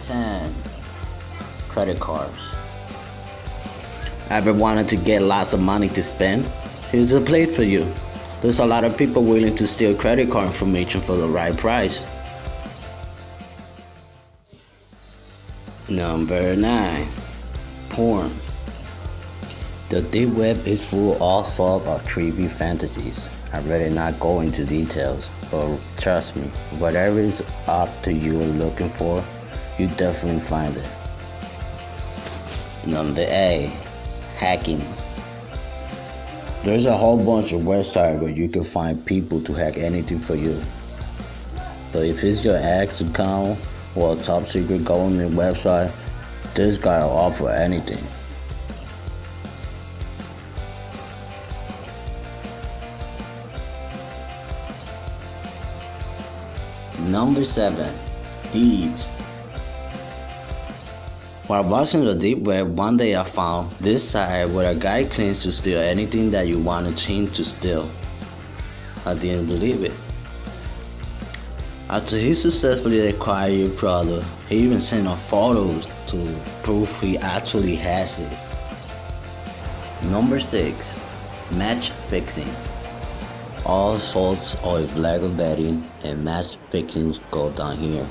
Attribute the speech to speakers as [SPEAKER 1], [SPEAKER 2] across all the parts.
[SPEAKER 1] 10. Credit cards. Ever wanted to get lots of money to spend? Here's a place for you. There's a lot of people willing to steal credit card information for the right price. Number 9. Porn. The deep web is full of all sorts of creepy fantasies. I'd rather not go into details, but trust me, whatever is up to you looking for, you definitely find it. Number A, Hacking. There's a whole bunch of websites where you can find people to hack anything for you. But if it's your ex account or a top secret government website, this guy will offer anything. Number 7. Thieves. While watching the deep web, one day I found this site where a guy claims to steal anything that you wanted him to steal. I didn't believe it. After he successfully acquired your product, he even sent off photos to prove he actually has it. Number 6. Match fixing. All sorts of illegal betting and match fixing go down here.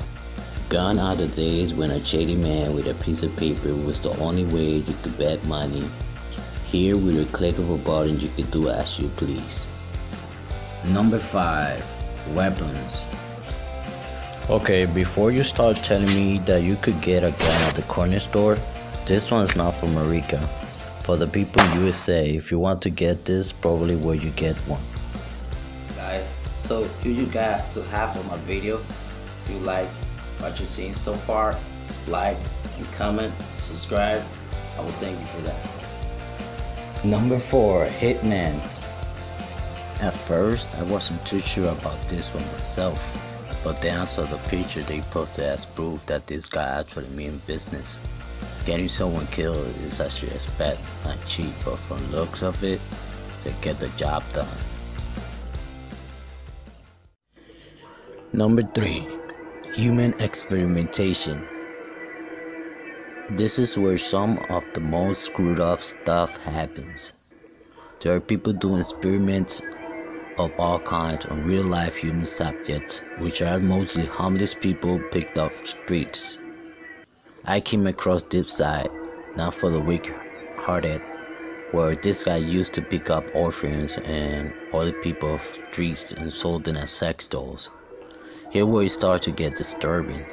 [SPEAKER 1] Gone are the days when a shady man with a piece of paper was the only way you could bet money. Here, with a click of a button, you could do as you please. Number 5. Weapons. Okay, before you start telling me that you could get a gun at the corner store, this one's not for Marika. For the people in USA, if you want to get this, probably where you get one. Guys, so you you got to half of my video. If you like what you've seen so far, like and comment, subscribe. I will thank you for that. Number 4. Hitman. At first, I wasn't too sure about this one myself, but then I saw the picture they posted as proof that this guy actually mean business. Getting someone killed is as you expect, not cheap, but from looks of it, they get the job done. Number 3. Human experimentation. This is where some of the most screwed up stuff happens. There are people doing experiments of all kinds on real life human subjects, which are mostly homeless people picked off streets. I came across site, not for the weak hearted, where this guy used to pick up orphans and other people off streets and sold them as sex dolls. Here where it started to get disturbing.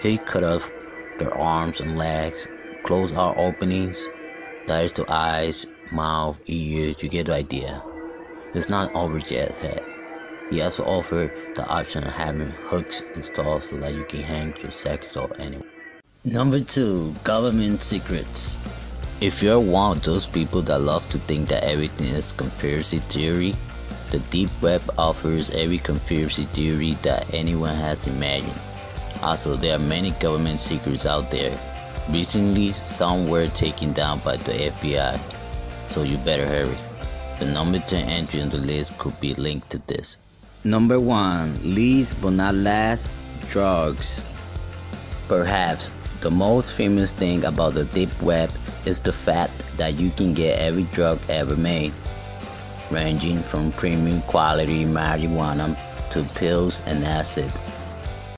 [SPEAKER 1] He cut off their arms and legs, closed all openings, that the eyes, mouth, ears, you get the idea. It's not over yet. He also offered the option of having hooks installed so that you can hang your sex doll anywhere. Number 2. Government Secrets If you're one of those people that love to think that everything is conspiracy theory, the deep web offers every conspiracy theory that anyone has imagined. Also, there are many government secrets out there. Recently, some were taken down by the FBI, so you better hurry. The number 10 entry on the list could be linked to this. Number 1. Least but not last, drugs. Perhaps the most famous thing about the deep web is the fact that you can get every drug ever made ranging from premium quality marijuana to pills and acid.